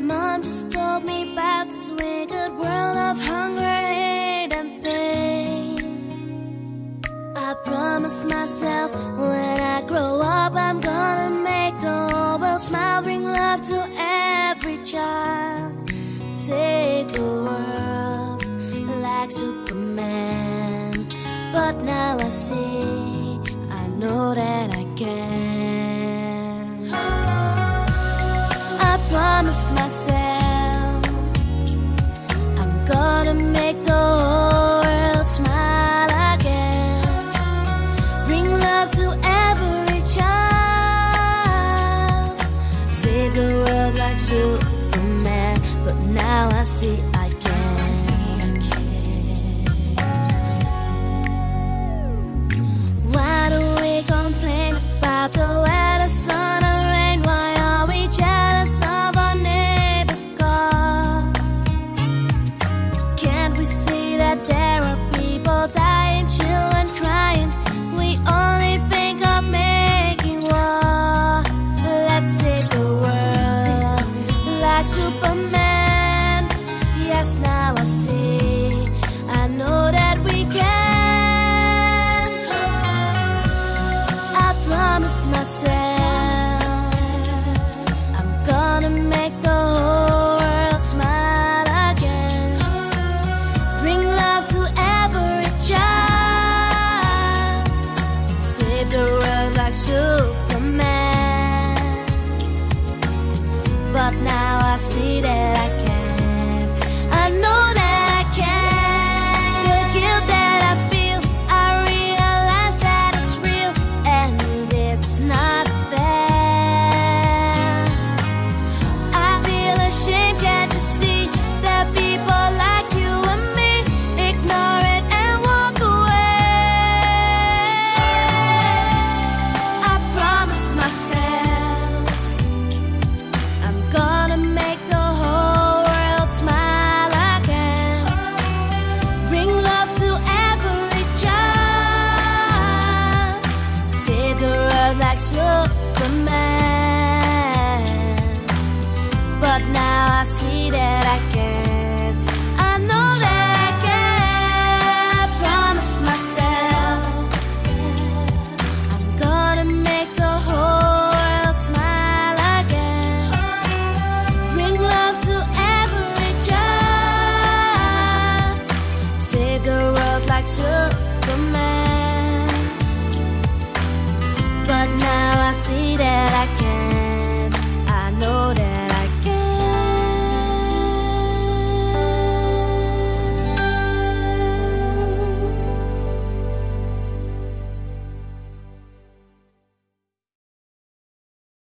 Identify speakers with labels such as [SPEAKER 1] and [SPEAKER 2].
[SPEAKER 1] mom just told me about this wicked world of hunger, hate, and pain. I promised myself when I grow up, I'm gonna make the whole world smile, bring love to every child, save the world like Superman. But now I see, I know that I can't. World like Superman. But now I see I can't. Why do we complain about the weather, sun, and rain? Why are we jealous of our neighbor's car? Can't we see that Yes, now I see. I know that we can. I promised myself